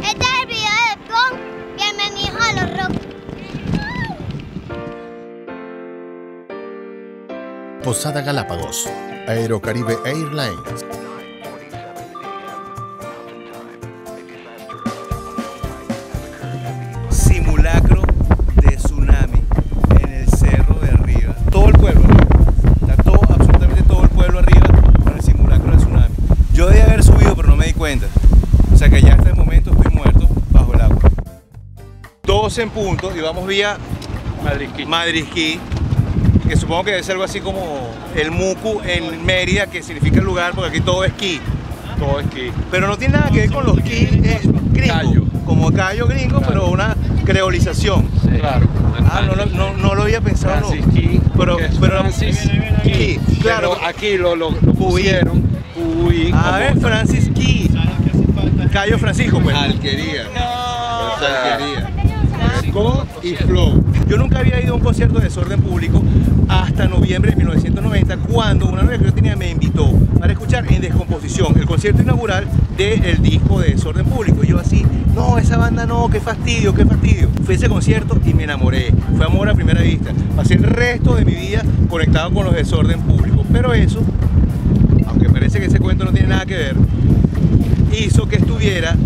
Este es el video de Pon. Bienvenidos a los Rock. Posada Galápagos, Aerocaribe Airlines. 12 en punto y vamos vía Madrid Madrid que supongo que debe ser algo así como el Mucu en Mérida, que significa el lugar, porque aquí todo es esquí. Todo esquí. Pero no tiene nada que ver con los esquí eh, gringos, como callo gringo, Claro. pero una creolización. Claro. Ah, no, lo- no, no lo había pensado. no. Key, Pero, es pero Francis Key, Key. claro. Pero aquí lo, lo, lo pusieron. Cuy, A ver, Francis Key. Cayo Francisco, pues. Alquería. No. Alquería. Y flow. Yo nunca había ido a un concierto de desorden público hasta noviembre de 1990, cuando una novia que yo tenía me invitó para escuchar en Descomposición, el concierto inaugural del disco de desorden público. Y yo así, no, esa banda no, qué fastidio, qué fastidio. Fui a ese concierto y me enamoré. Fue amor a primera vista. Pasé el resto de mi vida conectado con los desorden públicos. Pero eso, aunque parece que ese cuento no tiene nada que ver, hizo que estuviera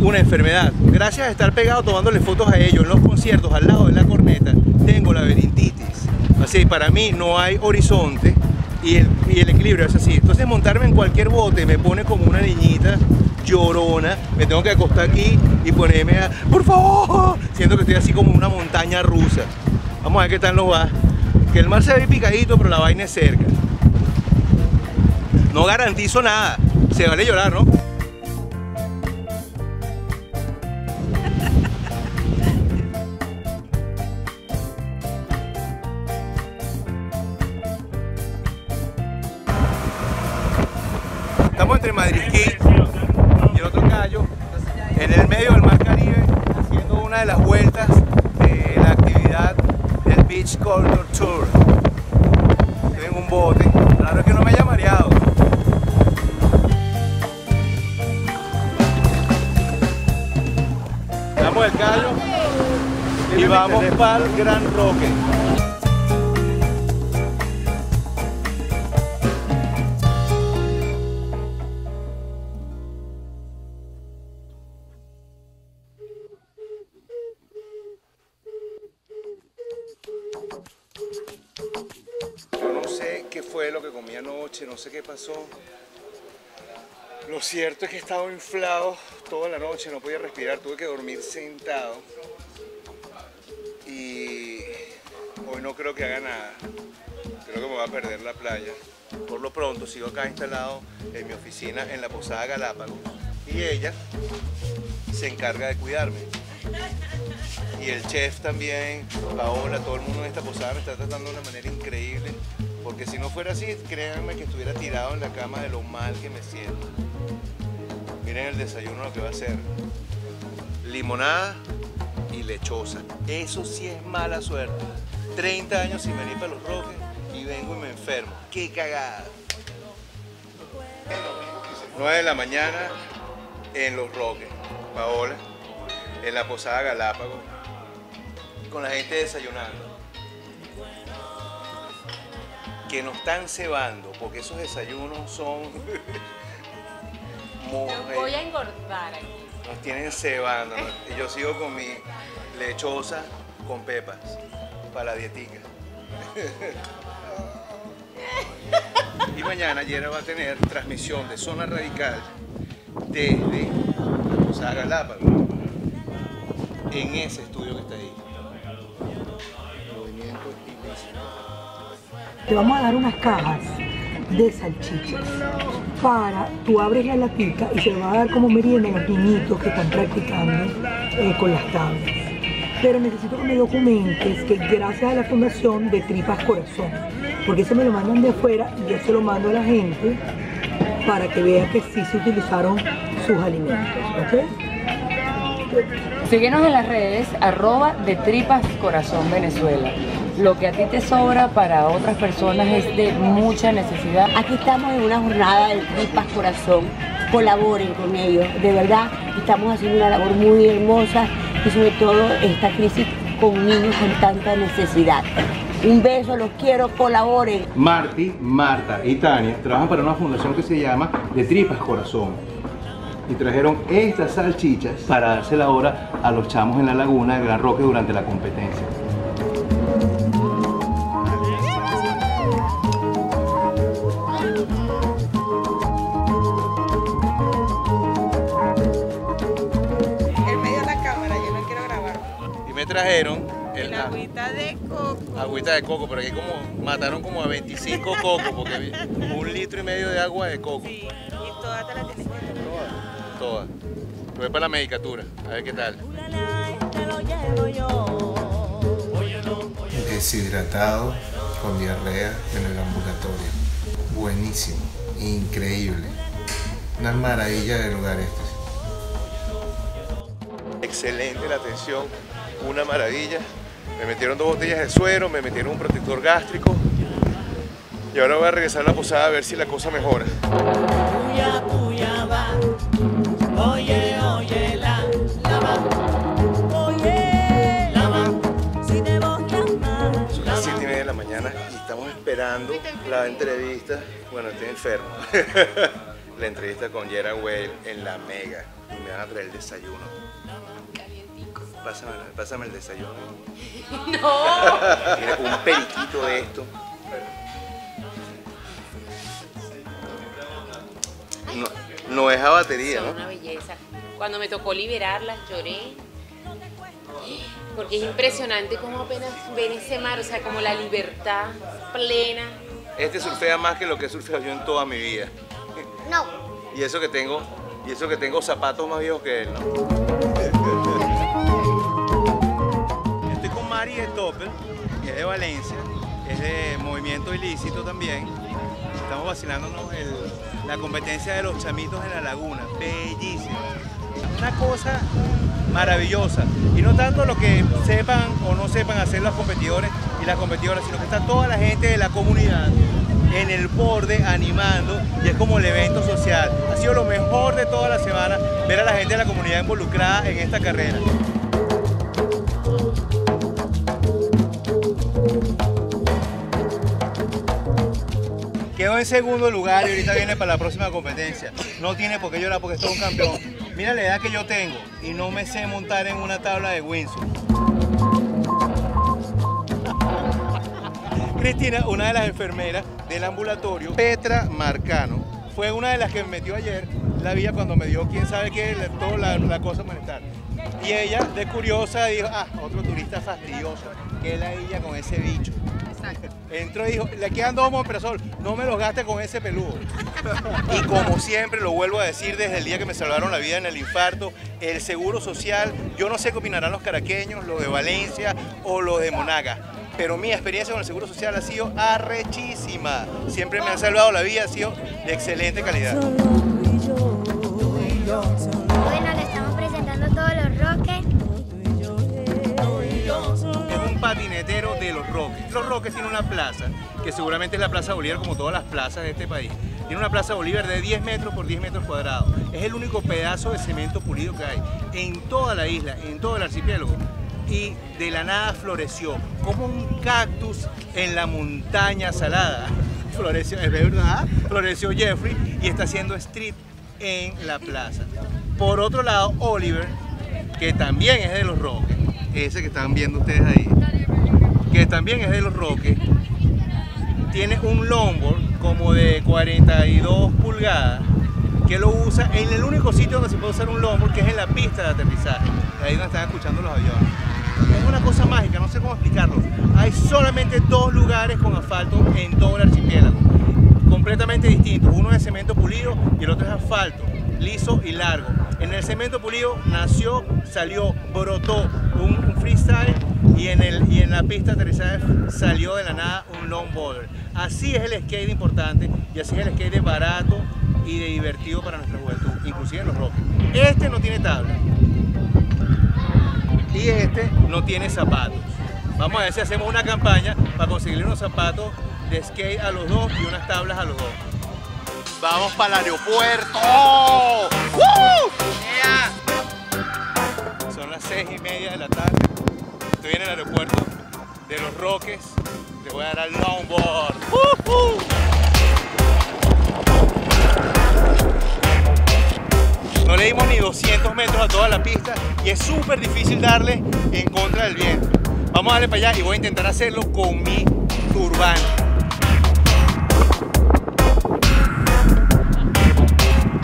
una enfermedad. Gracias a estar pegado tomándole fotos a ellos en los conciertos al lado de la corneta, tengo laberintitis. Así, para mí no hay horizonte y el, y el equilibrio es así. Entonces montarme en cualquier bote me pone como una niñita llorona, me tengo que acostar aquí y ponerme a, por favor, siento que estoy así como una montaña rusa. Vamos a ver qué tal nos va. Que el mar se ve picadito, pero la vaina es cerca. No garantizo nada. Se vale llorar, ¿no? Entre Madrid y el otro callo, en el medio del Mar Caribe, haciendo una de las vueltas de la actividad del Beach Culture Tour. En un bote, claro que no me haya mareado. Damos el callo y vamos para el Gran Roque. Lo cierto es que he estado inflado toda la noche, no podía respirar, tuve que dormir sentado. Y hoy no creo que haga nada. Creo que me voy a perder la playa. Por lo pronto sigo acá instalado en mi oficina en la Posada Galápagos. Y ella se encarga de cuidarme. Y el chef también, Paola, todo el mundo en esta posada me está tratando de una manera increíble. Porque si no fuera así, créanme que estuviera tirado en la cama de lo mal que me siento. Miren el desayuno lo que va a ser. Limonada y lechosa. Eso sí es mala suerte. 30 años sin venir para los roques y vengo y me enfermo. ¡Qué cagada! 9 de la mañana en Los Roques, Paola, en la Posada Galápagos, con la gente desayunando. Que nos están cebando, porque esos desayunos son... Yo voy a engordar aquí. nos tienen cebando. ¿no? Y yo sigo con mi lechosa con pepas para la dietica. y mañana Yera va a tener transmisión de Zona Radical desde Posada Galápagos en ese estudio que está ahí. Movimiento ilícito. Te vamos a dar unas cajas de salchichas para, tú abres la latica y se va a dar como merienda los niñitos que están practicando eh, con las tablas. Pero necesito que me documentes que gracias a la fundación de Tripas Corazón, porque eso me lo mandan de afuera y yo se lo mando a la gente para que vea que sí se utilizaron sus alimentos, ¿ok? Síguenos en las redes, arroba de tripas corazón Venezuela. Lo que a ti te sobra para otras personas es de mucha necesidad. Aquí estamos en una jornada de tripas corazón colaboren con ellos. De verdad, estamos haciendo una labor muy hermosa y sobre todo esta crisis con niños con tanta necesidad. Un beso, los quiero, colaboren. Marty, Marta y Tania trabajan para una fundación que se llama De Tripas Corazón. Y trajeron estas salchichas para dársela ahora a los chamos en la laguna de Gran Roque durante la competencia. Trajeron el, El agüita de coco. agüita de coco, pero aquí como mataron como a 25 cocos porque un litro y medio de agua de coco. Sí, y toda te la tienes que tomar. Toda. Voy para la medicatura, a ver qué tal. deshidratado con diarrea en el ambulatorio. Buenísimo, increíble. Una maravilla de lugar este. Excelente la atención, una maravilla. Me metieron dos botellas de suero, me metieron un protector gástrico. Y ahora voy a regresar a la posada a ver si la cosa mejora. Oye, oye, la, la va. Oye, la va. Si te voy a amar. Son las 7 y media de la mañana y estamos esperando la entrevista. Bueno, estoy enfermo. la entrevista con Gerard Well en la Mega. Y me van a traer el desayuno. Pásame, pásame el desayuno. No. Tiene un periquito de esto. No, no es a batería, Son ¿no? una belleza. Cuando me tocó liberarlas lloré. Porque es impresionante cómo apenas ven ese mar, o sea, como la libertad plena. Este surfea más que lo que he surfeado yo en toda mi vida. No. Y eso que tengo, y eso que tengo zapatos más viejos que él, ¿no? De Topper, que es de Valencia, es de movimiento ilícito también. Estamos vacilándonos el- la competencia de los chamitos en la laguna, bellísima. Una cosa maravillosa. Y no tanto lo que sepan o no sepan hacer los competidores y las competidoras, sino que está toda la gente de la comunidad en el borde animando y es como el evento social. Ha sido lo mejor de toda la semana ver a la gente de la comunidad involucrada en esta carrera. Quedó en segundo lugar y ahorita viene para la próxima competencia. No tiene por qué llorar porque es todo un campeón. Mira la edad que yo tengo y no me sé montar en una tabla de Windsor. Cristina, una de las enfermeras del ambulatorio, Petra Marcano, fue una de las que me metió ayer la vía cuando me dio quién sabe qué, toda la, la cosa monetaria. Y ella, de curiosa, dijo, ah, otro turista fastidioso, que la ella con ese bicho. Entró y dijo, le quedan dos Mompresol, no me los gaste con ese peludo. Y como siempre, lo vuelvo a decir desde el día que me salvaron la vida en el infarto, el seguro social, yo no sé qué opinarán los caraqueños, los de Valencia o los de Monaga, pero mi experiencia con el seguro social ha sido arrechísima. Siempre me han salvado la vida, ha sido de excelente calidad. Bueno, le estamos presentando todos los roques. Es un patinetero Los Roques. Los Roques tiene una plaza, que seguramente es la Plaza Bolívar como todas las plazas de este país. Tiene una Plaza Bolívar de 10 metros por 10 metros cuadrados. Es el único pedazo de cemento pulido que hay en toda la isla, en todo el archipiélago. Y de la nada floreció, como un cactus en la montaña salada. Floreció, es verdad, floreció Jeffrey y está haciendo street en la plaza. Por otro lado, Oliver, que también es de los Roques, ese que están viendo ustedes ahí, que también es de los Roques, tiene un longboard como de 42 pulgadas que lo usa en el único sitio donde se puede usar un longboard, que es en la pista de aterrizaje, ahí donde están escuchando los aviones. Es una cosa mágica, no sé cómo explicarlo. Hay solamente dos lugares con asfalto en todo el archipiélago, completamente distintos. Uno es cemento pulido y el otro es asfalto, liso y largo. En el cemento pulido nació, salió, brotó un freestyle y en, el, y en la pista de salió de la nada un longboarder. Así es el skate importante y así es el skate barato y de divertido para nuestra juventud, inclusive en los roques. Este no tiene tabla y este no tiene zapatos. Vamos a ver si hacemos una campaña para conseguirle unos zapatos de skate a los dos y unas tablas a los dos. Vamos para el aeropuerto. ¡Woo! Son las seis y media de la tarde. Estoy en el aeropuerto de Los Roques. Le voy a dar al longboard. No le dimos ni 200 metros a toda la pista y es súper difícil darle en contra del viento. Vamos a darle para allá y voy a intentar hacerlo con mi turbante.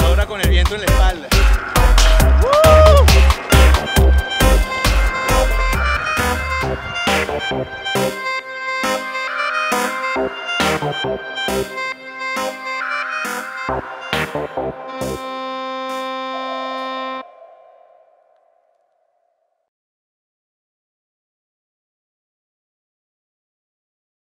Ahora con el viento en la espalda.